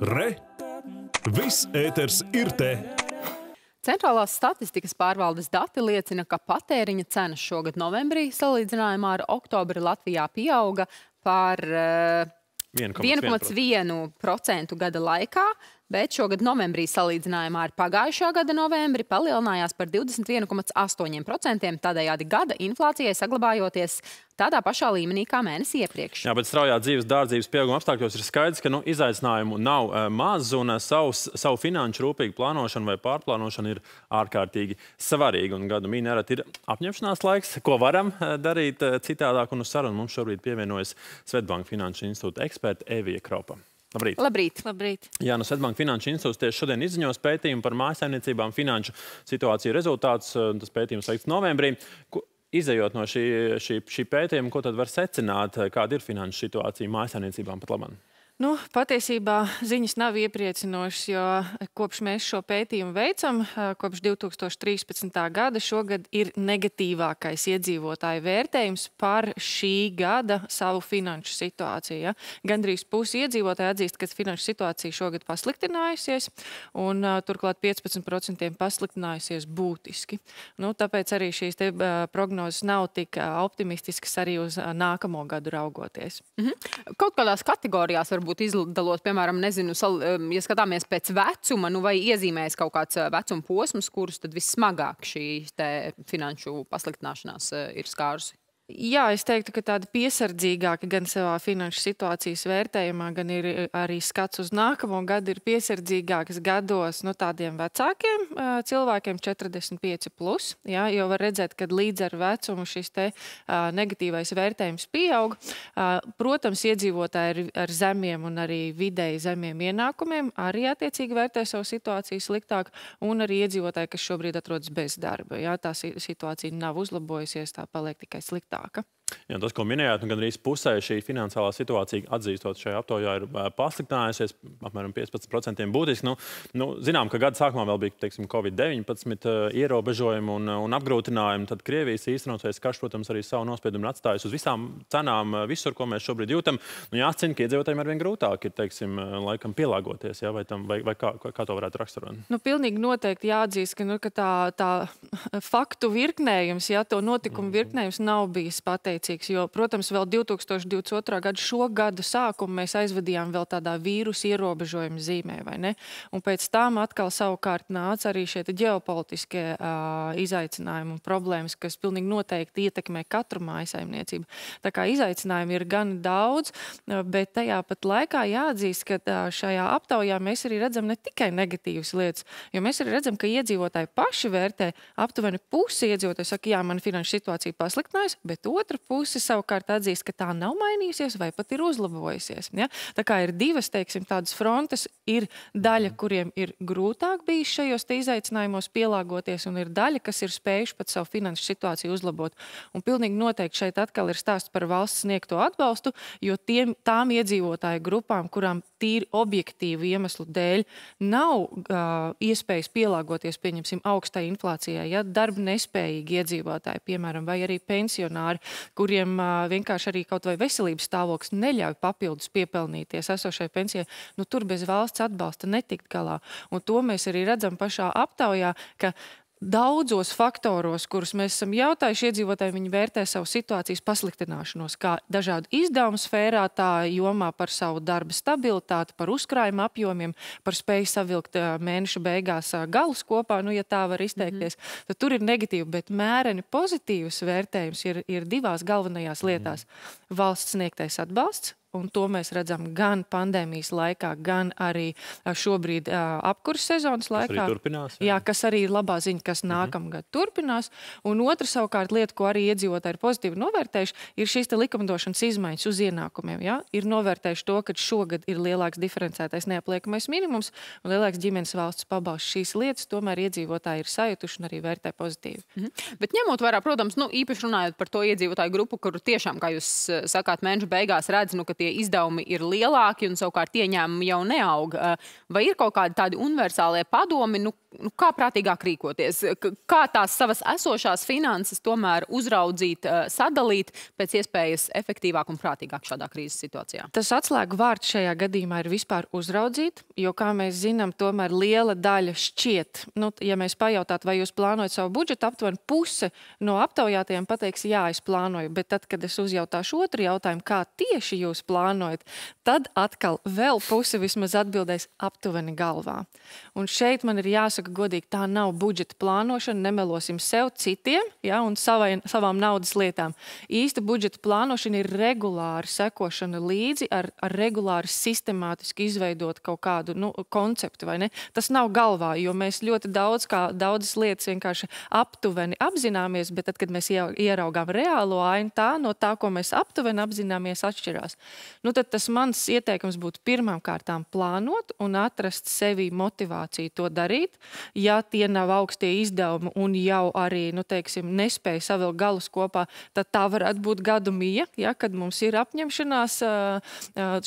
Re! Viss ēters ir te! Centrālās statistikas pārvaldes dati liecina, ka patēriņa cenas šogad novembrī salīdzinājumā ar oktobri Latvijā pieauga par uh, 1,1% gada laikā, bet šogad novembrī salīdzinājumā ar pagājušā gada novembri palielinājās par 21,8%, tādējādi gada inflācijai saglabājoties tādā pašā līmenī kā mēnesi iepriekš. Jā, bet straujā dzīves dārdzības pieauguma apstākļos ir skaidrs, ka nu, izaicinājumu nav uh, maz un uh, savs, savu finanšu rūpīgu plānošanu vai pārplānošanu ir ārkārtīgi svarīgi. Un gadu mīnē ir apņemšanās laiks, ko varam uh, darīt citādāk. Un uz sarunu mums šobrīd pievienojas Svetbanka Finanšu institūta eksperte Evija Kropa. Labrīt. Labrīt. Labrīt. Jā, no Svetbanka Finanšu institūts tieši šodien izziņos pētījumu par mājsaimniecībām finanšu situāciju rezultātus. Tas pētījums veikts novembrī. Ko, izējot no šī, šī, šī pētījuma, ko tad var secināt, kāda ir finanšu situācija mājsaimniecībām pat labāk? Nu, patiesībā ziņas nav iepriecinošas, jo kopš mēs šo pētījumu veicam, kopš 2013. gada, šogad ir negatīvākais iedzīvotāju vērtējums par šī gada savu finanšu situāciju. Ja? Gandrīz pusi iedzīvotāji atzīst, ka finanšu situācija šogad pasliktinājusies, un turklāt 15% pasliktinājusies būtiski. Nu, tāpēc arī šīs te, prognozes nav tik optimistiskas arī uz nākamo gadu raugoties. Mm -hmm. Kaut kādās kategorijās varbūt varbūt izdalot, piemēram, nezinu, sal, ja skatāmies pēc vecuma, nu vai iezīmēs kaut kāds vecuma posms, kurus tad vissmagāk šī finanšu pasliktināšanās ir skārusi? Jā, es teiktu, ka tāda piesardzīgāka gan savā finanšu situācijas vērtējumā, gan eh, arī skats uz nākamo gadu, ir piesardzīgāks gados nu, tādiem vecākiem uh, cilvēkiem, 45. Plus, jā, jo var redzēt, ka līdz ar vecumu šis te, uh, negatīvais vērtējums pieaug. Protams, iedzīvotāji ar, ar zemiem un arī vidēji zemiem ienākumiem arī attiecīgi vērtē savu situāciju sliktāk, un arī iedzīvotāji, kas šobrīd atrodas bez darba. Jā, tā situācija nav uzlabojusies, tā paliek tikai sliktāk vecāka. Jā, tas, ko minējāt, nu, gandrīz pusē šī finansiālā situācija, atzīstot šajā aptaujā, ir pasliktinājusies apmēram 15% būtiski. Nu, nu, zinām, ka gada sākumā vēl bija Covid-19 ierobežojumi un, un apgrūtinājumi. Tad Krievijas īstenotais karš, protams, arī savu nospiedumu atstājis uz visām cenām, visur, ko mēs šobrīd jūtam. Nu, jāatcina, ka iedzīvotājiem ar vien grūtāk ir teiksim, laikam pielāgoties, jā, vai, tam, vai, vai kā, kā to varētu raksturot? Nu, pilnīgi noteikti jāatzīst, ka, nu, ka tā, tā faktu virknējums, ja to notikumu virknējums nav bijis pateicīgs jo, protams, vēl 2022. gada šo gadu sākumu mēs aizvadījām vēl tādā vīrusu ierobežojuma zīmē, vai ne? Un pēc tam atkal savukārt nāca arī šie ģeopolitiskie uh, izaicinājumi un problēmas, kas pilnīgi noteikti ietekmē katru mājasaimniecību. Tā kā izaicinājumi ir gan daudz, bet tajā pat laikā jāatzīst, ka uh, šajā aptaujā mēs arī redzam ne tikai negatīvas lietas, jo mēs arī redzam, ka iedzīvotāji paši vērtē aptuveni pusi iedzīvotāji saka, jā, man finanšu situācija pasliktinājās, bet otra puse savukārt atzīst, ka tā nav mainījusies vai pat ir uzlabojusies. Ja? Tā kā ir divas teiksim, tādas frontes, ir daļa, kuriem ir grūtāk bijis šajos izaicinājumos pielāgoties, un ir daļa, kas ir spējuši pat savu finanšu situāciju uzlabot. Un pilnīgi noteikti šeit atkal ir stāsts par valsts sniegto atbalstu, jo tiem, tām iedzīvotāju grupām, kurām tīri objektīvu iemeslu dēļ nav uh, iespējas pielāgoties, pieņemsim, augstai inflācijai, ja darba nespējīgi iedzīvotāji, piemēram, vai arī pensionāri, kuriem kuriem vienkārši arī kaut vai veselības stāvoklis neļauj papildus piepelnīties esošai pensijai, nu, tur bez valsts atbalsta netikt galā. Un to mēs arī redzam pašā aptaujā, ka daudzos faktoros, kurus mēs esam jautājuši iedzīvotājiem, viņi vērtē savu situācijas pasliktināšanos, kā dažādu izdevumu sfērā, tā jomā par savu darba stabilitāti, par uzkrājuma apjomiem, par spēju savilkt mēneša beigās galus kopā, nu, ja tā var izteikties. Mm -hmm. Tad tur ir negatīvi, bet mēreni pozitīvs vērtējums ir, ir divās galvenajās lietās. Mm -hmm. Valsts sniegtais atbalsts, Un to mēs redzam gan pandēmijas laikā, gan arī šobrīd uh, apkurses sezonas laikā. Kas arī turpinās. Jā, jā kas arī ir labā ziņa, kas mhm. nākamgad mm -hmm. turpinās. Un otra savukārt lieta, ko arī iedzīvotāji ir pozitīvi novērtējuši, ir šīs likumdošanas izmaiņas uz ienākumiem. Ja? Ir novērtējuši to, ka šogad ir lielāks diferencētais neapliekamais minimums un lielāks ģimenes valsts pabalsts. Šīs lietas tomēr iedzīvotāji ir sajutuši un arī vērtē pozitīvi. Mm -hmm. Bet ņemot vērā, protams, nu, īpaši runājot par to iedzīvotāju grupu, kuru tiešām, kā jūs sakāt, mēneša beigās redz, nu, ka tie izdevumi ir lielāki un savukārt ieņēmumi jau neaug. Vai ir kaut kādi tādi universālie padomi, nu, nu, kā prātīgāk rīkoties? Kā tās savas esošās finanses tomēr uzraudzīt, sadalīt pēc iespējas efektīvāk un prātīgāk šādā krīzes situācijā? Tas atslēgu vārds šajā gadījumā ir vispār uzraudzīt, jo, kā mēs zinām, tomēr liela daļa šķiet, nu, ja mēs pajautātu, vai jūs plānojat savu budžetu, aptuveni puse no aptaujātajiem pateiks, jā, es plānoju. Bet tad, kad es uzjautāšu otru jautājumu, kā tieši jūs plānojat, tad atkal vēl puse vismaz atbildēs aptuveni galvā. Un šeit man ir jāsaka godīgi, tā nav budžeta plānošana, nemelosim sev, citiem ja, un savai, savām naudas lietām. Īsta budžeta plānošana ir regulāra sekošana līdzi ar, ar regulāri sistemātiski izveidot kaut kādu nu, konceptu. Tas nav galvā, jo mēs ļoti daudz, kā daudzas lietas vienkārši aptuveni apzināmies, bet tad, kad mēs ieraugām reālo ainu, tā no tā, ko mēs aptuveni apzināmies, atšķirās. Nu, tad tas mans ieteikums būtu pirmām kārtām plānot un atrast sevī motivāciju to darīt. Ja tie nav augstie izdevumi un jau arī nu, teiksim, nespēja savilkt galus kopā, tad tā varētu būt gadu mija, ja, kad mums ir apņemšanās.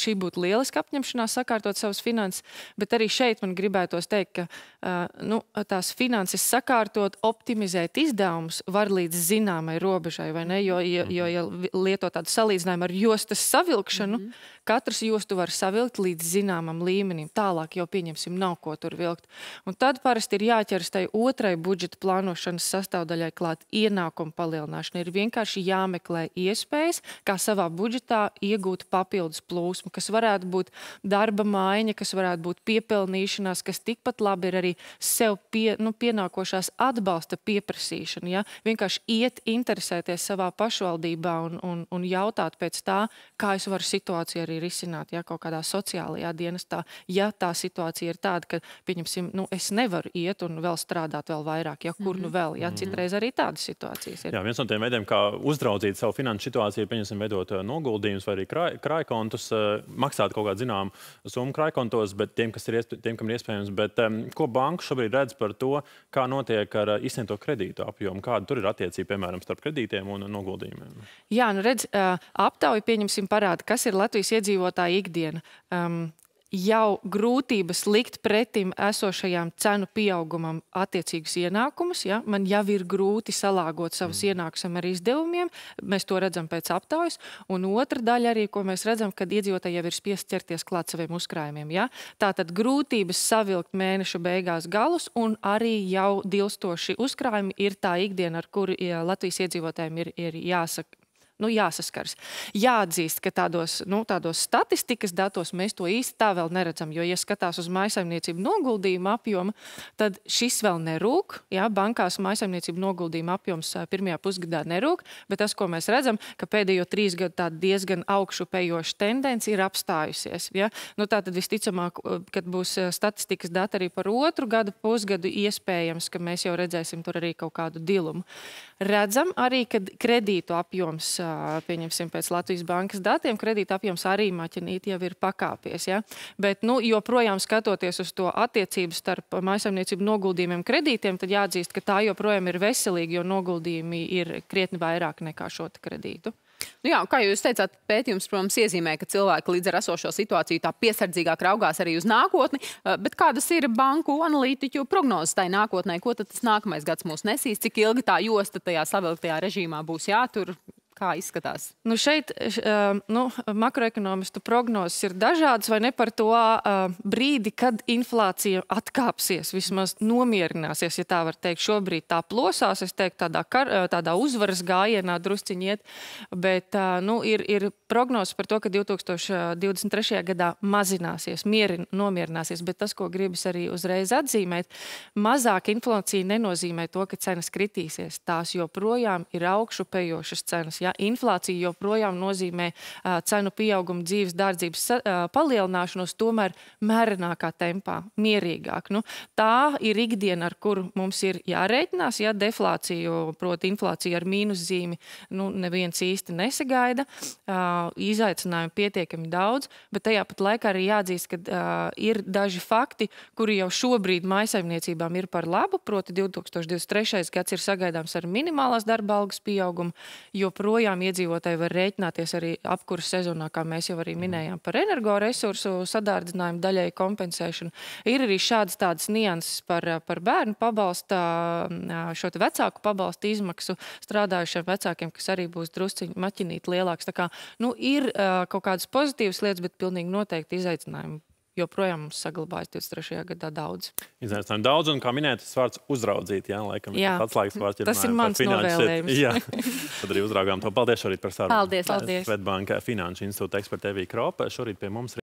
Šī būtu lieliska apņemšanās sakārtot savas finanses, bet arī šeit man gribētos teikt, ka nu, tās finanses sakārtot, optimizēt izdevumus var līdz zināmai robežai, vai ne? Jo, jo, jo ja lieto tādu salīdzinājumu ar jostas savilkšanu, mm -hmm. katrs jostu var savilkt līdz zināmam līmenim. Tālāk jau pieņemsim, nav ko tur vilkt. Un tad parasti ir jāķeras tai otrai budžeta plānošanas sastāvdaļai klāt ienākumu palielināšana. Ir vienkārši jāmeklē iespējas, kā savā budžetā iegūt papildus plūsmu, kas varētu būt darba maiņa, kas varētu būt piepelnīšanās, kas tikpat labi ir arī sev pie, nu, pienākošās atbalsta pieprasīšana. Ja? Vienkārši iet, interesēties savā pašvaldībā un, un, un jautāt pēc tā, kā es varu situāciju arī risināt ja? kaut kādā sociālajā dienestā. Ja tā situācija ir tāda, ka, pieņemsim, nu, es nevaru iet un vēl strādāt vēl vairāk, ja kur nu mhm. vēl, ja mhm. citreiz arī tādas situācijas ir. Jā, viens no tiem veidiem, kā uzraudzīt savu finanšu situāciju, pieņemsim, veidot eh, noguldījumus vai arī krāj, krājkontus, eh, maksāt kaut kādu zināmu summu krājkontos, bet tiem, kas ir, tiem, kam ir iespējams, bet um, ko banka šobrīd redz par to, kā notiek ar uh, izsniegto kredītu apjomu? Kāda tur ir attiecība, piemēram, starp kredītiem un noguldījumiem? Jā, nu redz, aptauja pieņemsim parādu, kas ir Latvijas iedzīvotāja ikdiena. Um, jau grūtības likt pretim esošajām cenu pieaugumam attiecīgus ienākumus. Ja? Man jau ir grūti salāgot savus mm. ienākumus ar izdevumiem. Mēs to redzam pēc aptaujas. Un otra daļa arī, ko mēs redzam, kad iedzīvotāji jau ir spiest ķerties klāt saviem uzkrājumiem. Ja? Tātad grūtības savilkt mēneša beigās galus un arī jau dilstoši uzkrājumi ir tā ikdiena, ar kuru ja, Latvijas iedzīvotājiem ir, ir jāsaka nu, jāsaskars. Jāatzīst, ka tādos, nu, tādos statistikas datos mēs to īsti tā vēl neredzam. Jo, ja skatās uz maisaimniecību noguldījumu apjomu, tad šis vēl nerūk. Jā, bankās maisaimniecību noguldījuma apjoms pirmajā pusgadā nerūk, bet tas, ko mēs redzam, ka pēdējo trīs gadu tāda diezgan augšupejoša tendence ir apstājusies. Ja? Nu, tā tad visticamāk, kad būs statistikas dati arī par otru gadu pusgadu, iespējams, ka mēs jau redzēsim tur arī kaut kādu dilumu. Redzam arī, ka kredītu apjoms pieņemsim pēc Latvijas bankas datiem, kredīta apjoms arī maķinīt jau ir pakāpies. Ja? Bet, nu, joprojām skatoties uz to attiecību starp maisaimniecību noguldījumiem kredītiem, tad jāatzīst, ka tā joprojām ir veselīga, jo noguldījumi ir krietni vairāk nekā šo kredītu. Nu jā, kā jūs teicāt, pētījums, protams, iezīmē, ka cilvēki līdz ar esošo situāciju tā piesardzīgāk raugās arī uz nākotni. Bet kādas ir banku analītiķu prognozes tai nākotnē? Ko tad tas nākamais gads mūs nesīs? Cik ilgi tā josta tajā savilktajā režīmā būs jātur? Kā izskatās? Nu šeit nu, makroekonomistu prognozes ir dažādas, vai ne par to brīdi, kad inflācija atkāpsies, vismaz nomierināsies, ja tā var teikt. Šobrīd tā plosās, es teiktu, tādā, kar, tādā uzvaras gājienā drusciņiet, bet nu, ir, ir prognozes par to, ka 2023. gadā mazināsies, mierin, nomierināsies, bet tas, ko gribas arī uzreiz atzīmēt, mazāk inflācija nenozīmē to, ka cenas kritīsies. Tās joprojām ir augšupejošas cenas Ja? Inflācija joprojām nozīmē cenu pieaugumu, dzīves dārdzības palielināšanos, tomēr mērenākā tempā, mierīgāk. Nu, tā ir ikdiena, ar kuru mums ir jārēķinās. Ja deflāciju, proti, inflācija ar mīnuszīmi, nu, neviens īsti nesagaida. Izaicinājumu pietiekami daudz, bet tajā pat laikā arī jāatzīst, ka ir daži fakti, kuri jau šobrīd maisaimniecībām ir par labu. Proti, 2023. gads ir sagaidāms ar minimālās darba algas pieaugumu, joprojām joprojām iedzīvotāji var rēķināties arī apkurss sezonā, kā mēs jau arī minējām, par energoresursu sadārdzinājumu daļai kompensēšanu. Ir arī šādas tādas nianses par, par bērnu pabalstu, šo vecāku pabalstu izmaksu strādājušiem vecākiem, kas arī būs drusciņi maķinīt lielāks. Tā kā, nu, ir kaut kādas pozitīvas lietas, bet pilnīgi noteikti izaicinājumi joprojām mums saglabājas 23. gadā daudz. Izaicinājumu daudz, un, kā minēts, tas vārds uzraudzīt, jā, laikam, jā. ir atslēgas vārds. Tas ir mans novēlējums. Jā, tad arī uzraugām to. Paldies šorīt par sarunu. Paldies. Paldies. Svetbanka Finanšu institūta eksperta Evija Kropa. Šorīt pie mums